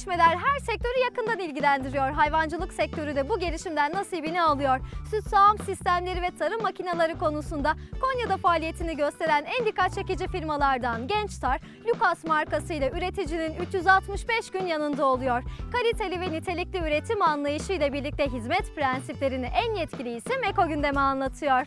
gelişmeler her sektörü yakından ilgilendiriyor. Hayvancılık sektörü de bu gelişimden nasibini alıyor. Süt sağım sistemleri ve tarım makineleri konusunda Konya'da faaliyetini gösteren en dikkat çekici firmalardan Gençtar, Lucas markasıyla üreticinin 365 gün yanında oluyor. Kaliteli ve nitelikli üretim anlayışıyla birlikte hizmet prensiplerini en yetkili isim Eko Gündem'e anlatıyor.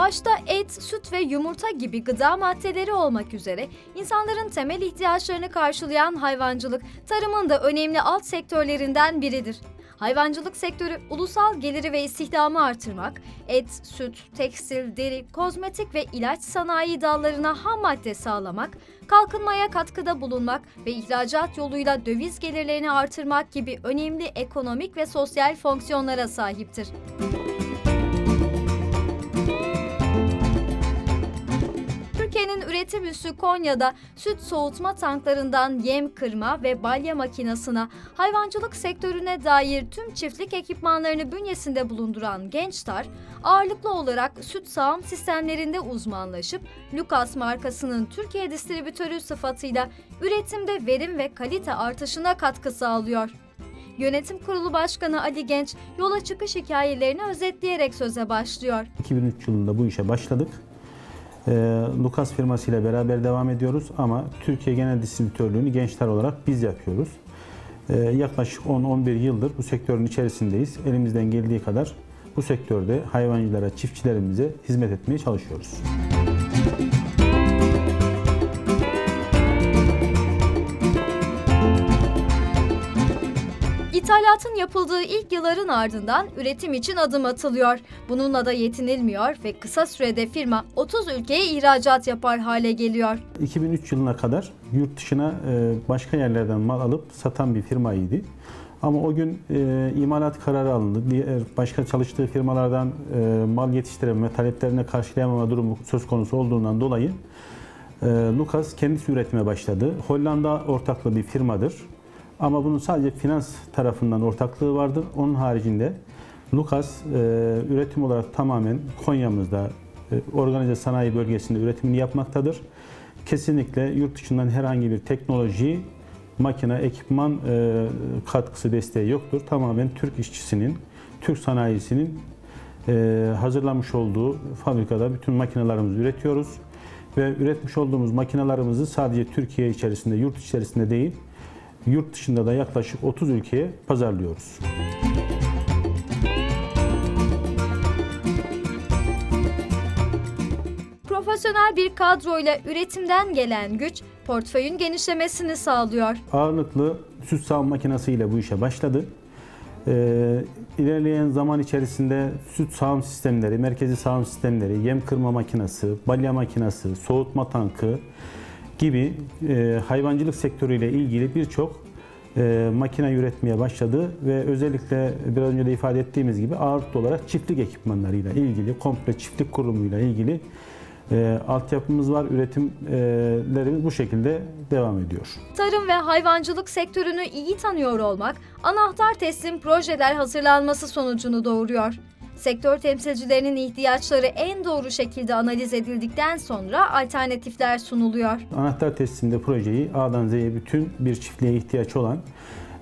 Başta et, süt ve yumurta gibi gıda maddeleri olmak üzere insanların temel ihtiyaçlarını karşılayan hayvancılık tarımın da önemli alt sektörlerinden biridir. Hayvancılık sektörü ulusal geliri ve istihdamı artırmak, et, süt, tekstil, deri, kozmetik ve ilaç sanayi dallarına ham madde sağlamak, kalkınmaya katkıda bulunmak ve ihracat yoluyla döviz gelirlerini artırmak gibi önemli ekonomik ve sosyal fonksiyonlara sahiptir. Türkiye'nin üretim üssü Konya'da süt soğutma tanklarından yem kırma ve balya makinasına, hayvancılık sektörüne dair tüm çiftlik ekipmanlarını bünyesinde bulunduran Gençtar, ağırlıklı olarak süt sağım sistemlerinde uzmanlaşıp Lucas markasının Türkiye distribütörü sıfatıyla üretimde verim ve kalite artışına katkı sağlıyor. Yönetim Kurulu Başkanı Ali Genç yola çıkış hikayelerini özetleyerek söze başlıyor. 2003 yılında bu işe başladık. Ee, Lucas firmasıyla beraber devam ediyoruz ama Türkiye Genel Distribütörlüğünü gençler olarak biz yapıyoruz. Ee, yaklaşık 10-11 yıldır bu sektörün içerisindeyiz. Elimizden geldiği kadar bu sektörde hayvancılara, çiftçilerimize hizmet etmeye çalışıyoruz. İthalatın yapıldığı ilk yılların ardından üretim için adım atılıyor. Bununla da yetinilmiyor ve kısa sürede firma 30 ülkeye ihracat yapar hale geliyor. 2003 yılına kadar yurt dışına e, başka yerlerden mal alıp satan bir firmaydı. Ama o gün e, imalat kararı alındı. Diğer başka çalıştığı firmalardan e, mal yetiştirememe, taleplerine karşılayamama durumu söz konusu olduğundan dolayı e, Lucas kendisi üretmeye başladı. Hollanda ortaklı bir firmadır. Ama bunun sadece finans tarafından ortaklığı vardır. Onun haricinde Lucas e, üretim olarak tamamen Konya'mızda e, organize sanayi bölgesinde üretimini yapmaktadır. Kesinlikle yurt dışından herhangi bir teknoloji, makine, ekipman e, katkısı desteği yoktur. Tamamen Türk işçisinin, Türk sanayisinin e, hazırlamış olduğu fabrikada bütün makinelerimizi üretiyoruz. Ve üretmiş olduğumuz makinelerimizi sadece Türkiye içerisinde, yurt içerisinde değil, yurt dışında da yaklaşık 30 ülkeye pazarlıyoruz. Profesyonel bir kadroyla üretimden gelen güç portföyün genişlemesini sağlıyor. Ağırlıklı süt sağım makinesiyle bu işe başladı. Ee, ilerleyen zaman içerisinde süt sağım sistemleri, merkezi sağım sistemleri, yem kırma makinesi, balya makinesi, soğutma tankı gibi e, hayvancılık sektörüyle ilgili birçok e, makine üretmeye başladı ve özellikle biraz önce de ifade ettiğimiz gibi ağırlıklı olarak çiftlik ekipmanlarıyla ilgili, komple çiftlik kurumuyla ilgili e, altyapımız var, üretimlerimiz bu şekilde devam ediyor. Tarım ve hayvancılık sektörünü iyi tanıyor olmak, anahtar teslim projeler hazırlanması sonucunu doğuruyor. Sektör temsilcilerinin ihtiyaçları en doğru şekilde analiz edildikten sonra alternatifler sunuluyor. Anahtar teslimde projeyi A'dan Z'ye bütün bir çiftliğe ihtiyaç olan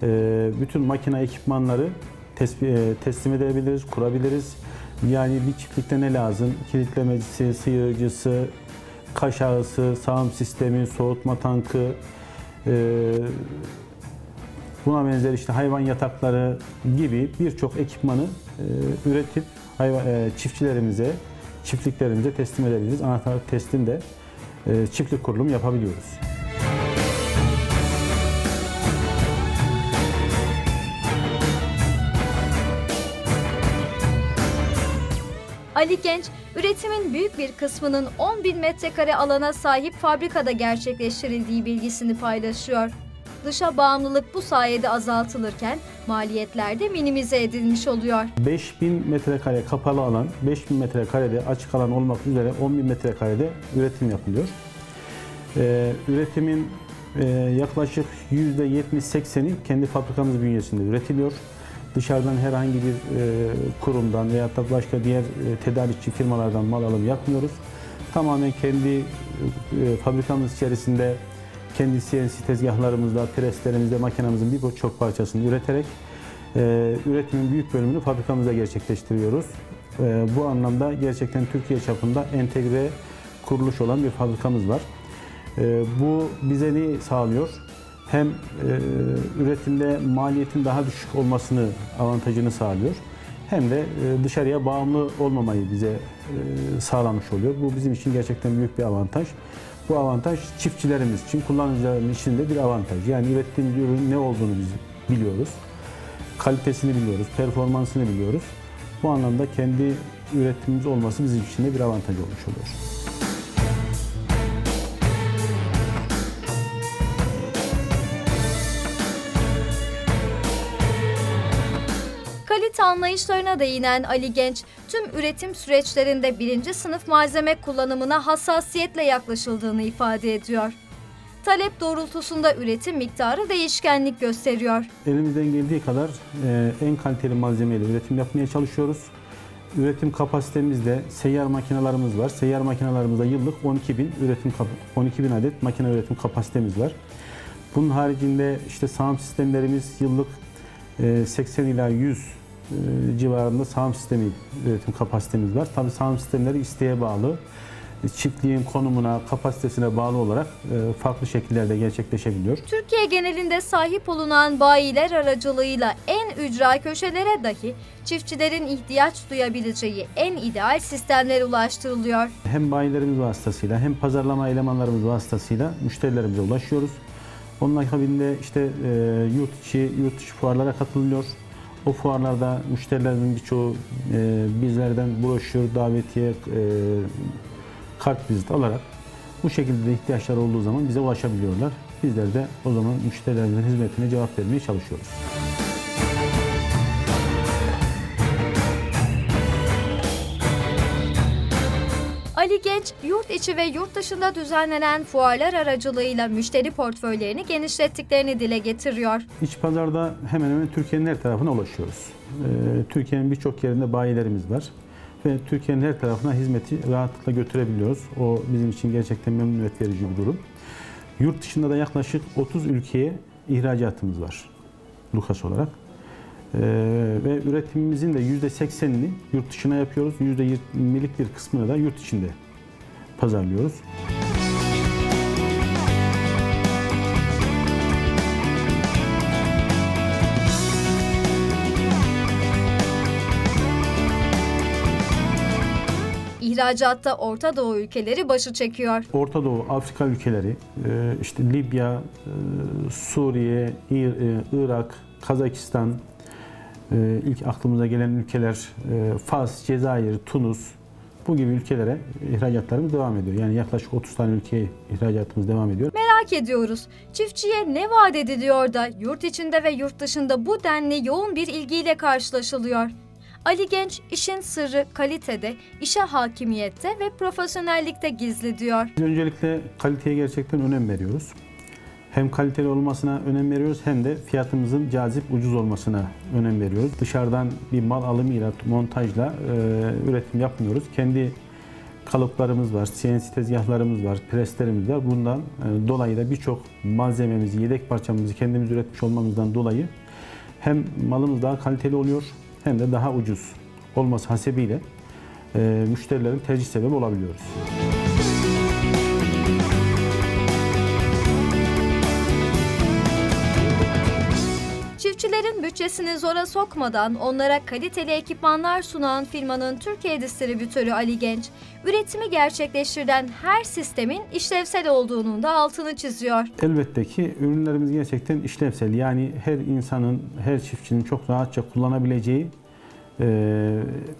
e, bütün makine ekipmanları teslim edebiliriz, kurabiliriz. Yani bir çiftlikte ne lazım? Kilitlemecisi, sıyırıcısı, kaşağısı, sağım sistemi, soğutma tankı, e, buna benzer işte hayvan yatakları gibi birçok ekipmanı e, üretip hayvan, e, çiftçilerimize, çiftliklerimize teslim edebiliriz. Anahtar teslim de e, çiftlik kurulum yapabiliyoruz. Ali Genç, üretimin büyük bir kısmının 10 bin metrekare alana sahip fabrikada gerçekleştirildiği bilgisini paylaşıyor. Dışa bağımlılık bu sayede azaltılırken maliyetler de minimize edilmiş oluyor. 5000 metrekare kapalı alan, 5000 metrekarede açık alan olmak üzere 10.000 metrekarede üretim yapılıyor. Ee, üretimin e, yaklaşık %70-80'i kendi fabrikamız bünyesinde üretiliyor. dışarıdan herhangi bir e, kurumdan veya da başka diğer e, tedarikçi firmalardan mal alım yapmıyoruz. Tamamen kendi e, fabrikamız içerisinde kendi CNC tezgahlarımızda, preslerimizde makinamızın birçok parçasını üreterek e, üretimin büyük bölümünü fabrikamızda gerçekleştiriyoruz. E, bu anlamda gerçekten Türkiye çapında entegre kuruluş olan bir fabrikamız var. E, bu bize ne sağlıyor? Hem e, üretimde maliyetin daha düşük olmasını avantajını sağlıyor. Hem de e, dışarıya bağımlı olmamayı bize e, sağlamış oluyor. Bu bizim için gerçekten büyük bir avantaj. Bu avantaj çiftçilerimiz için, kullanıcıların için de bir avantaj. Yani ürettiğimiz ürünün ne olduğunu biz biliyoruz. Kalitesini biliyoruz, performansını biliyoruz. Bu anlamda kendi üretimimiz olması bizim için de bir avantaj olmuş oluyor. Anlayışlarına değinen Ali Genç, tüm üretim süreçlerinde birinci sınıf malzeme kullanımına hassasiyetle yaklaşıldığını ifade ediyor. Talep doğrultusunda üretim miktarı değişkenlik gösteriyor. Elimizden geldiği kadar e, en kaliteli malzemeyle üretim yapmaya çalışıyoruz. Üretim kapasitemizde seyyar makinelerimiz var. Seyyar makinelerimizde yıllık 12 bin üretim 12 bin adet makine üretim kapasitemiz var. Bunun haricinde işte sağım sistemlerimiz yıllık e, 80 ila 100 e, civarında sağım sistemi üretim kapasitemiz var. Tabii sağım sistemleri isteğe bağlı çiftliğin konumuna, kapasitesine bağlı olarak e, farklı şekillerde gerçekleşebiliyor. Türkiye genelinde sahip olunan bayiler aracılığıyla en ücra köşelere dahi çiftçilerin ihtiyaç duyabileceği en ideal sistemler ulaştırılıyor. Hem bayilerimiz vasıtasıyla hem pazarlama elemanlarımız vasıtasıyla müşterilerimize ulaşıyoruz. Onun akabinde işte e, yurt içi, yurt dışı fuarlara katılıyor. O fuarlarda müşterilerin birçoğu e, bizlerden broşür, davetiye, e, kart vizit alarak bu şekilde ihtiyaçları olduğu zaman bize ulaşabiliyorlar. Bizler de o zaman müşterilerimizin hizmetine cevap vermeye çalışıyoruz. Genç, yurt içi ve yurt dışında düzenlenen fuarlar aracılığıyla müşteri portföylerini genişlettiklerini dile getiriyor. İç pazarda hemen hemen Türkiye'nin her tarafına ulaşıyoruz. Ee, Türkiye'nin birçok yerinde bayilerimiz var ve Türkiye'nin her tarafına hizmeti rahatlıkla götürebiliyoruz. O bizim için gerçekten memnuniyet verici bir durum. Yurt dışında da yaklaşık 30 ülkeye ihracatımız var Lukas olarak. Ee, ve üretimimizin de %80'ini yurt dışına yapıyoruz. %20'lik bir kısmını da yurt içinde pazarlıyoruz. İhracatta Orta Doğu ülkeleri başı çekiyor. Orta Doğu, Afrika ülkeleri, e, işte Libya, e, Suriye, e, Irak, Kazakistan, ilk aklımıza gelen ülkeler Fas, Cezayir, Tunus bu gibi ülkelere ihracatlarımız devam ediyor. Yani yaklaşık 30 tane ülkeye ihracatımız devam ediyor. Merak ediyoruz. Çiftçiye ne vaat ediliyor da yurt içinde ve yurt dışında bu denli yoğun bir ilgiyle karşılaşılıyor? Ali Genç işin sırrı kalitede, işe hakimiyette ve profesyonellikte gizli diyor. Biz öncelikle kaliteye gerçekten önem veriyoruz. Hem kaliteli olmasına önem veriyoruz hem de fiyatımızın cazip, ucuz olmasına önem veriyoruz. Dışarıdan bir mal alımıyla, montajla e, üretim yapmıyoruz. Kendi kalıplarımız var, CNC tezgahlarımız var, preslerimiz var. Bundan e, dolayı da birçok malzememizi, yedek parçamızı kendimiz üretmiş olmamızdan dolayı hem malımız daha kaliteli oluyor hem de daha ucuz olması hasebiyle e, müşterilerin tercih sebebi olabiliyoruz. Bütçesini zora sokmadan onlara kaliteli ekipmanlar sunan firmanın Türkiye distribütörü Ali Genç, üretimi gerçekleştirilen her sistemin işlevsel olduğunun da altını çiziyor. Elbette ki ürünlerimiz gerçekten işlevsel. Yani her insanın, her çiftçinin çok rahatça kullanabileceği e,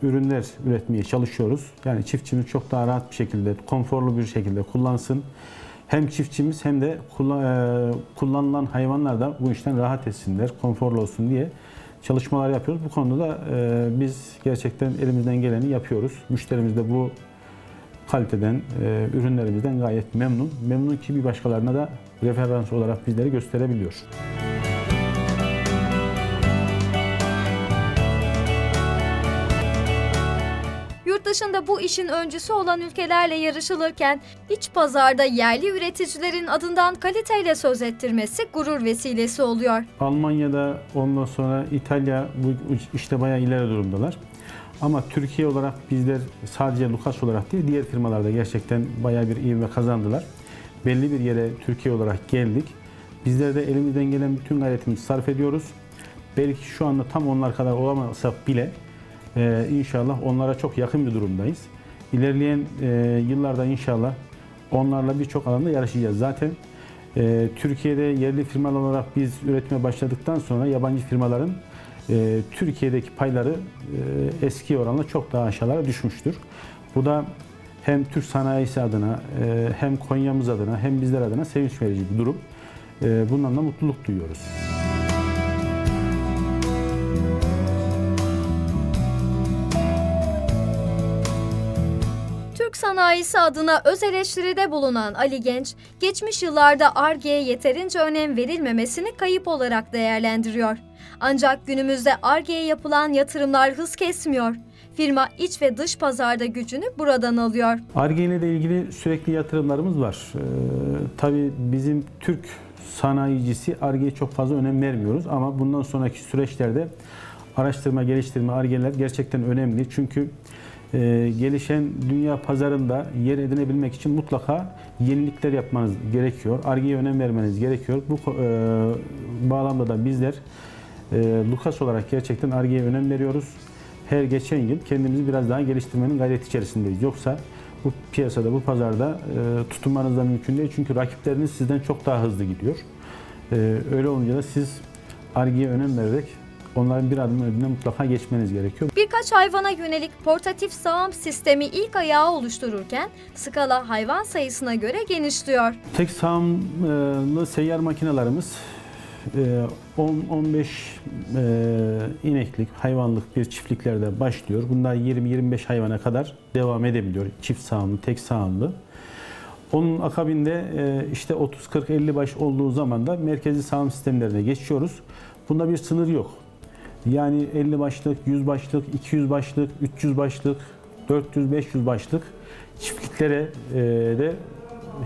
ürünler üretmeye çalışıyoruz. Yani çiftçimiz çok daha rahat bir şekilde, konforlu bir şekilde kullansın. Hem çiftçimiz hem de e, kullanılan hayvanlar da bu işten rahat etsinler, konforlu olsun diye çalışmalar yapıyoruz. Bu konuda da e, biz gerçekten elimizden geleni yapıyoruz. Müşterimiz de bu kaliteden, e, ürünlerimizden gayet memnun. Memnun ki bir başkalarına da referans olarak bizleri gösterebiliyor. Dışında bu işin öncüsü olan ülkelerle yarışılırken iç pazarda yerli üreticilerin adından kaliteyle söz ettirmesi gurur vesilesi oluyor. Almanya'da ondan sonra İtalya bu işte bayağı ileri durumdalar. Ama Türkiye olarak bizler sadece Lukas olarak değil diğer firmalarda gerçekten bayağı bir ivme kazandılar. Belli bir yere Türkiye olarak geldik. Bizler de elimizden gelen bütün gayretimizi sarf ediyoruz. Belki şu anda tam onlar kadar olamasak bile e, inşallah onlara çok yakın bir durumdayız. İlerleyen e, yıllarda inşallah onlarla birçok alanda yarışacağız. Zaten e, Türkiye'de yerli firmalar olarak biz üretmeye başladıktan sonra yabancı firmaların e, Türkiye'deki payları eski oranla çok daha aşağılara düşmüştür. Bu da hem Türk sanayisi adına hem Konya'mız adına hem bizler adına sevinç verici bir durum. Bundan da mutluluk duyuyoruz. Sanayisi adına öz eleştiride bulunan Ali Genç, geçmiş yıllarda ARGE'ye yeterince önem verilmemesini kayıp olarak değerlendiriyor. Ancak günümüzde ARGE'ye yapılan yatırımlar hız kesmiyor. Firma iç ve dış pazarda gücünü buradan alıyor. ARGE ile ilgili sürekli yatırımlarımız var. Ee, tabii bizim Türk sanayicisi ARGE'ye çok fazla önem vermiyoruz ama bundan sonraki süreçlerde araştırma, geliştirme, ARGE'ler gerçekten önemli. Çünkü e, gelişen dünya pazarında yer edinebilmek için mutlaka yenilikler yapmanız gerekiyor. ARGE'ye önem vermeniz gerekiyor. Bu e, bağlamda da bizler e, Lukas olarak gerçekten ARGE'ye önem veriyoruz. Her geçen yıl kendimizi biraz daha geliştirmenin gayreti içerisindeyiz. Yoksa bu piyasada, bu pazarda e, tutunmanız da mümkün değil. Çünkü rakipleriniz sizden çok daha hızlı gidiyor. E, öyle olunca da siz ARGE'ye önem vererek onların bir adım önüne mutlaka geçmeniz gerekiyor. Birkaç hayvana yönelik portatif sağım sistemi ilk ayağı oluştururken skala hayvan sayısına göre genişliyor. Tek sağımlı seyyar makinelerimiz 10-15 e, ineklik, hayvanlık bir çiftliklerde başlıyor. Bunlar 20-25 hayvana kadar devam edebiliyor. Çift sağımlı, tek sağımlı. Onun akabinde e, işte 30-40-50 baş olduğu zaman da merkezi sağım sistemlerine geçiyoruz. Bunda bir sınır yok. Yani 50 başlık, 100 başlık, 200 başlık, 300 başlık, 400-500 başlık çiftliklere e, de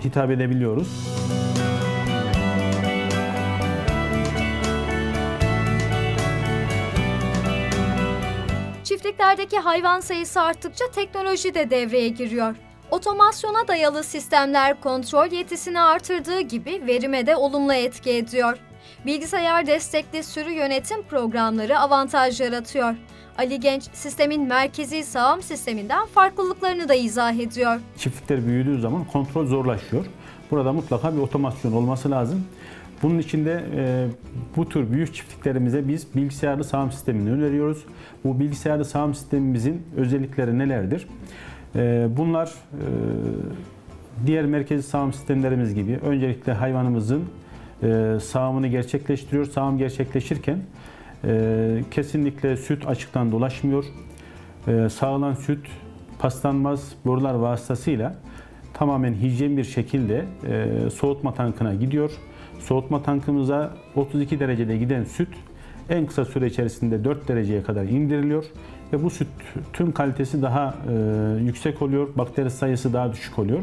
hitap edebiliyoruz. Çiftliklerdeki hayvan sayısı arttıkça teknoloji de devreye giriyor. Otomasyona dayalı sistemler kontrol yetisini artırdığı gibi verime de olumlu etki ediyor. Bilgisayar destekli sürü yönetim programları avantaj yaratıyor. Ali Genç sistemin merkezi sağım sisteminden farklılıklarını da izah ediyor. Çiftlikler büyüdüğü zaman kontrol zorlaşıyor. Burada mutlaka bir otomasyon olması lazım. Bunun için de e, bu tür büyük çiftliklerimize biz bilgisayarlı sağım sistemini öneriyoruz. Bu bilgisayarlı sağım sistemimizin özellikleri nelerdir? E, bunlar e, diğer merkezi sağım sistemlerimiz gibi öncelikle hayvanımızın e, sağımını gerçekleştiriyor. Sağım gerçekleşirken e, kesinlikle süt açıktan dolaşmıyor. E, sağılan süt paslanmaz borular vasıtasıyla tamamen hijyen bir şekilde e, soğutma tankına gidiyor. Soğutma tankımıza 32 derecede giden süt en kısa süre içerisinde 4 dereceye kadar indiriliyor ve bu sütün kalitesi daha e, yüksek oluyor, bakteri sayısı daha düşük oluyor.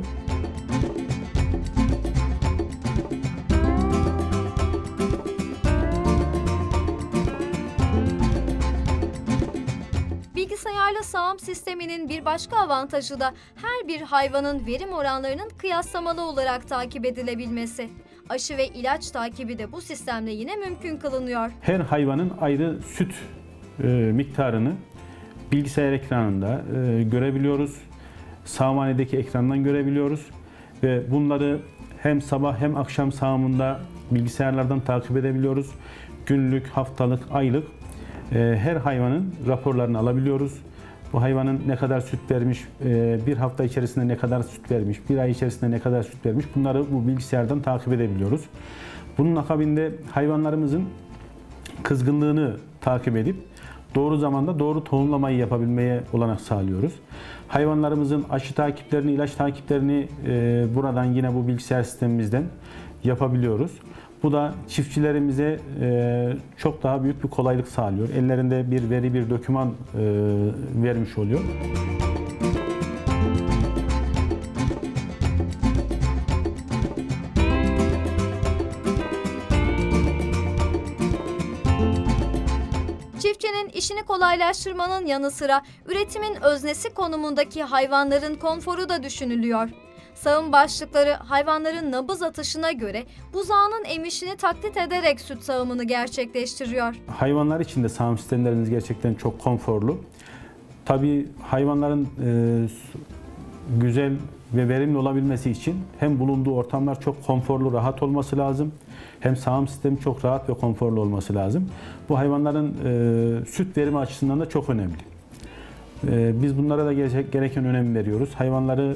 Sisteminin bir başka avantajı da her bir hayvanın verim oranlarının kıyaslamalı olarak takip edilebilmesi. Aşı ve ilaç takibi de bu sistemle yine mümkün kılınıyor. Her hayvanın ayrı süt e, miktarını bilgisayar ekranında e, görebiliyoruz. Sağmanedeki ekrandan görebiliyoruz ve bunları hem sabah hem akşam sağımında bilgisayarlardan takip edebiliyoruz. Günlük, haftalık, aylık e, her hayvanın raporlarını alabiliyoruz. Bu hayvanın ne kadar süt vermiş, e, bir hafta içerisinde ne kadar süt vermiş, bir ay içerisinde ne kadar süt vermiş bunları bu bilgisayardan takip edebiliyoruz. Bunun akabinde hayvanlarımızın kızgınlığını takip edip doğru zamanda doğru tohumlamayı yapabilmeye olanak sağlıyoruz. Hayvanlarımızın aşı takiplerini, ilaç takiplerini e, buradan yine bu bilgisayar sistemimizden yapabiliyoruz. Bu da çiftçilerimize e, çok daha büyük bir kolaylık sağlıyor. Ellerinde bir veri, bir döküman e, vermiş oluyor. Çiftçinin işini kolaylaştırmanın yanı sıra üretimin öznesi konumundaki hayvanların konforu da düşünülüyor. Sağım başlıkları hayvanların nabız atışına göre buzağının emişini taklit ederek süt sağımını gerçekleştiriyor. Hayvanlar için de sağım sistemlerimiz gerçekten çok konforlu. Tabii hayvanların e, güzel ve verimli olabilmesi için hem bulunduğu ortamlar çok konforlu, rahat olması lazım. Hem sağım sistemi çok rahat ve konforlu olması lazım. Bu hayvanların e, süt verimi açısından da çok önemli. E, biz bunlara da gerek, gereken önem veriyoruz. Hayvanları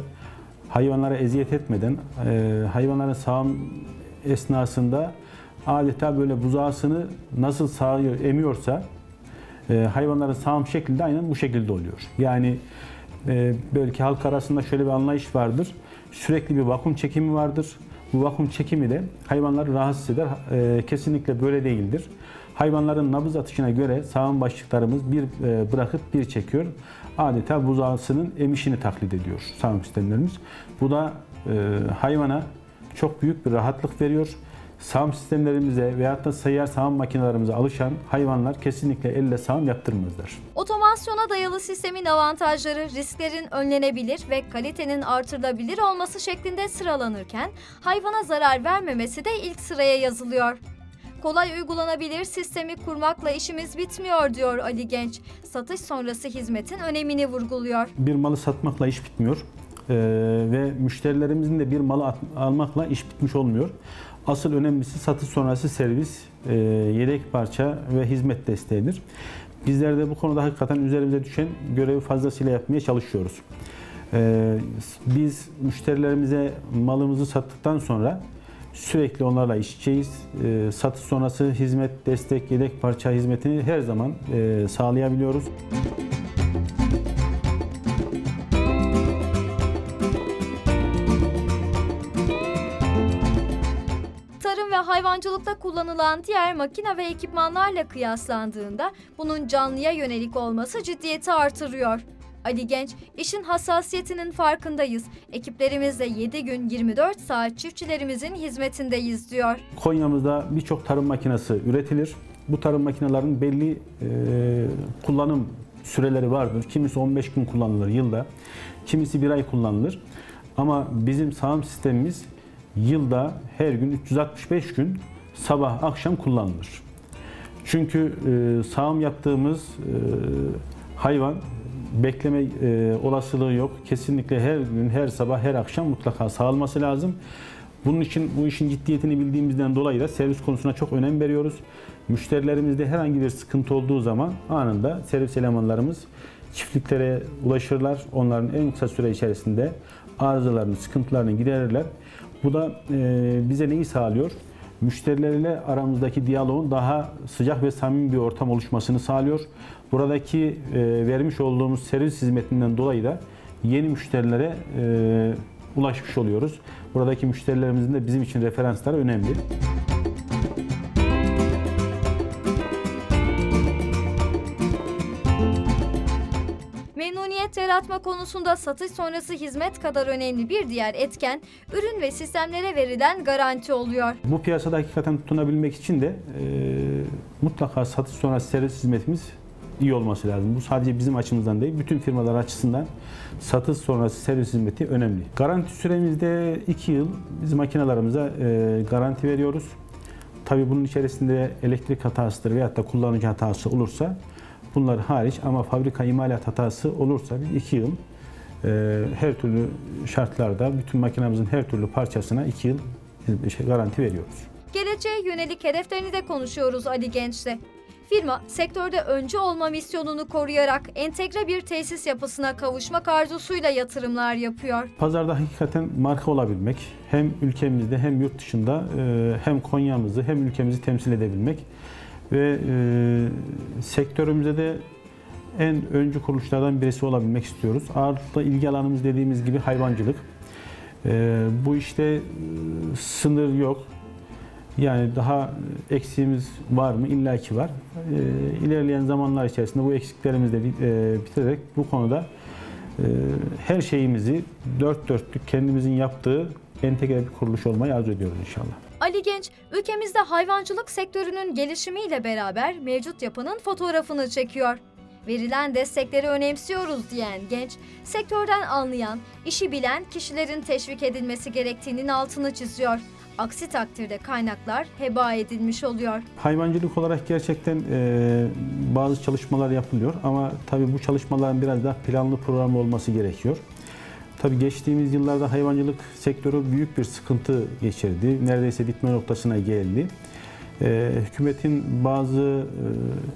hayvanlara eziyet etmeden, e, hayvanların sağım esnasında adeta böyle buzağısını nasıl sağıyor, emiyorsa e, hayvanların sağım şekli de aynen bu şekilde oluyor. Yani e, belki halk arasında şöyle bir anlayış vardır. Sürekli bir vakum çekimi vardır. Bu vakum çekimi de hayvanları rahatsız eder. E, kesinlikle böyle değildir. Hayvanların nabız atışına göre sağım başlıklarımız bir e, bırakıp bir çekiyor. Adeta buzağısının emişini taklit ediyor sağım sistemlerimiz. Bu da e, hayvana çok büyük bir rahatlık veriyor. Sağım sistemlerimize veyahut da seyyar sağım makinelerimize alışan hayvanlar kesinlikle elle sağım yaptırmazlar. Otomasyona dayalı sistemin avantajları risklerin önlenebilir ve kalitenin artırılabilir olması şeklinde sıralanırken hayvana zarar vermemesi de ilk sıraya yazılıyor. Kolay uygulanabilir sistemi kurmakla işimiz bitmiyor diyor Ali Genç. Satış sonrası hizmetin önemini vurguluyor. Bir malı satmakla iş bitmiyor ee, ve müşterilerimizin de bir malı at- almakla iş bitmiş olmuyor. Asıl önemlisi satış sonrası servis, e, yedek parça ve hizmet desteğidir. Bizler de bu konuda hakikaten üzerimize düşen görevi fazlasıyla yapmaya çalışıyoruz. Ee, biz müşterilerimize malımızı sattıktan sonra sürekli onlarla işçiyiz. Ee, satış sonrası hizmet, destek, yedek parça hizmetini her zaman e, sağlayabiliyoruz. Tarım ve hayvancılıkta kullanılan diğer makine ve ekipmanlarla kıyaslandığında bunun canlıya yönelik olması ciddiyeti artırıyor. Ali Genç, işin hassasiyetinin farkındayız. Ekiplerimizle 7 gün 24 saat çiftçilerimizin hizmetindeyiz diyor. Konya'mızda birçok tarım makinesi üretilir. Bu tarım makinelerinin belli e, kullanım süreleri vardır. Kimisi 15 gün kullanılır yılda, kimisi bir ay kullanılır. Ama bizim sağım sistemimiz yılda her gün 365 gün sabah akşam kullanılır. Çünkü e, sağım yaptığımız e, hayvan bekleme e, olasılığı yok. Kesinlikle her gün, her sabah, her akşam mutlaka sağılması lazım. Bunun için bu işin ciddiyetini bildiğimizden dolayı da servis konusuna çok önem veriyoruz. Müşterilerimizde herhangi bir sıkıntı olduğu zaman anında servis elemanlarımız çiftliklere ulaşırlar. Onların en kısa süre içerisinde arızalarını, sıkıntılarını giderirler. Bu da e, bize neyi sağlıyor? Müşterilerle aramızdaki diyaloğun daha sıcak ve samimi bir ortam oluşmasını sağlıyor. Buradaki e, vermiş olduğumuz servis hizmetinden dolayı da yeni müşterilere e, ulaşmış oluyoruz. Buradaki müşterilerimizin de bizim için referansları önemli. Yaratma konusunda satış sonrası hizmet kadar önemli bir diğer etken, ürün ve sistemlere verilen garanti oluyor. Bu piyasada hakikaten tutunabilmek için de e, mutlaka satış sonrası servis hizmetimiz iyi olması lazım. Bu sadece bizim açımızdan değil, bütün firmalar açısından satış sonrası servis hizmeti önemli. Garanti süremizde 2 yıl biz makinelerimize e, garanti veriyoruz. Tabii bunun içerisinde elektrik hatasıdır veyahut da kullanıcı hatası olursa bunlar hariç ama fabrika imalat hatası olursa biz 2 yıl e, her türlü şartlarda bütün makinemizin her türlü parçasına 2 yıl şey, garanti veriyoruz. Geleceğe yönelik hedeflerini de konuşuyoruz Ali Genç'le. Firma sektörde öncü olma misyonunu koruyarak entegre bir tesis yapısına kavuşmak arzusuyla yatırımlar yapıyor. Pazarda hakikaten marka olabilmek, hem ülkemizde hem yurt dışında e, hem Konya'mızı hem ülkemizi temsil edebilmek ve e, sektörümüzde de en öncü kuruluşlardan birisi olabilmek istiyoruz. Ağırlıklı ilgi alanımız dediğimiz gibi hayvancılık. E, bu işte e, sınır yok. Yani daha eksiğimiz var mı? İlla ki var. E, ilerleyen zamanlar içerisinde bu eksiklerimizi de e, bitirerek bu konuda e, her şeyimizi dört dörtlük kendimizin yaptığı entegre bir kuruluş olmayı arzu ediyoruz inşallah. Ali Genç, ülkemizde hayvancılık sektörünün gelişimiyle beraber mevcut yapının fotoğrafını çekiyor. Verilen destekleri önemsiyoruz diyen genç, sektörden anlayan, işi bilen kişilerin teşvik edilmesi gerektiğinin altını çiziyor. Aksi takdirde kaynaklar heba edilmiş oluyor. Hayvancılık olarak gerçekten e, bazı çalışmalar yapılıyor ama tabii bu çalışmaların biraz daha planlı programlı olması gerekiyor. Tabii geçtiğimiz yıllarda hayvancılık sektörü büyük bir sıkıntı geçirdi. Neredeyse bitme noktasına geldi. E, hükümetin bazı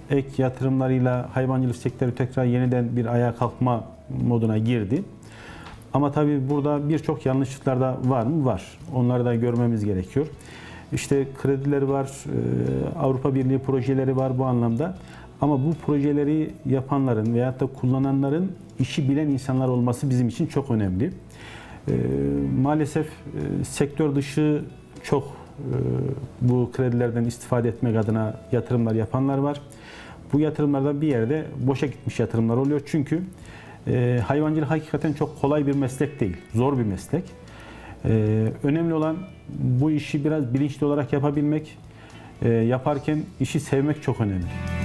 e, ek yatırımlarıyla hayvancılık sektörü tekrar yeniden bir ayağa kalkma moduna girdi. Ama tabii burada birçok yanlışlıklar da var mı? Var. Onları da görmemiz gerekiyor. İşte kredileri var, e, Avrupa Birliği projeleri var bu anlamda. Ama bu projeleri yapanların veyahut da kullananların işi bilen insanlar olması bizim için çok önemli. E, maalesef e, sektör dışı çok bu kredilerden istifade etmek adına yatırımlar yapanlar var. Bu yatırımlardan bir yerde boşa gitmiş yatırımlar oluyor. Çünkü e, hayvancılık hakikaten çok kolay bir meslek değil. Zor bir meslek. E, önemli olan bu işi biraz bilinçli olarak yapabilmek. E, yaparken işi sevmek çok önemli.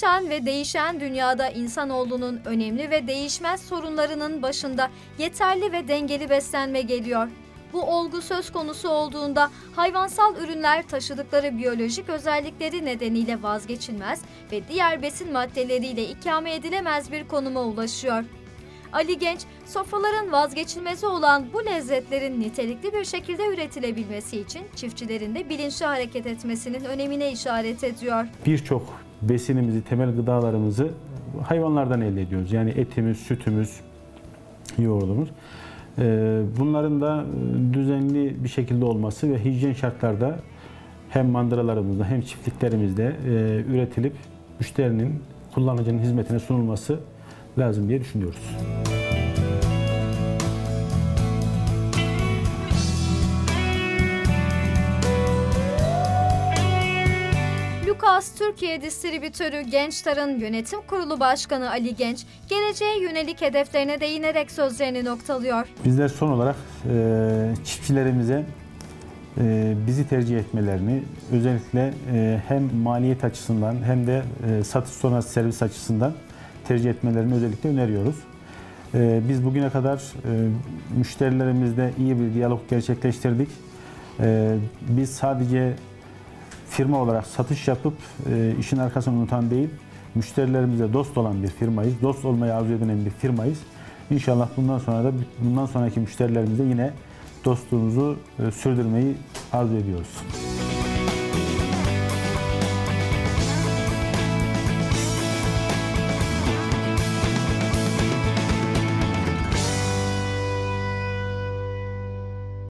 Gelişen ve değişen dünyada insanoğlunun önemli ve değişmez sorunlarının başında yeterli ve dengeli beslenme geliyor. Bu olgu söz konusu olduğunda hayvansal ürünler taşıdıkları biyolojik özellikleri nedeniyle vazgeçilmez ve diğer besin maddeleriyle ikame edilemez bir konuma ulaşıyor. Ali Genç, sofraların vazgeçilmezi olan bu lezzetlerin nitelikli bir şekilde üretilebilmesi için çiftçilerin de bilinçli hareket etmesinin önemine işaret ediyor. Birçok besinimizi, temel gıdalarımızı hayvanlardan elde ediyoruz. Yani etimiz, sütümüz, yoğurdumuz. Ee, bunların da e, düzenli bir şekilde olması ve hijyen şartlarda hem mandıralarımızda hem çiftliklerimizde e, üretilip müşterinin, kullanıcının hizmetine sunulması lazım diye düşünüyoruz. Lukas Türkiye Distribütörü Gençtar'ın yönetim kurulu başkanı Ali Genç, geleceğe yönelik hedeflerine değinerek sözlerini noktalıyor. Bizler son olarak e, çiftçilerimize e, bizi tercih etmelerini özellikle e, hem maliyet açısından hem de e, satış sonrası servis açısından tercih etmelerini özellikle öneriyoruz. E, biz bugüne kadar e, müşterilerimizle iyi bir diyalog gerçekleştirdik. E, biz sadece firma olarak satış yapıp e, işin arkasını unutan değil, müşterilerimize dost olan bir firmayız. Dost olmayı arzu eden bir firmayız. İnşallah bundan sonra da bundan sonraki müşterilerimize yine dostluğumuzu e, sürdürmeyi arzu ediyoruz.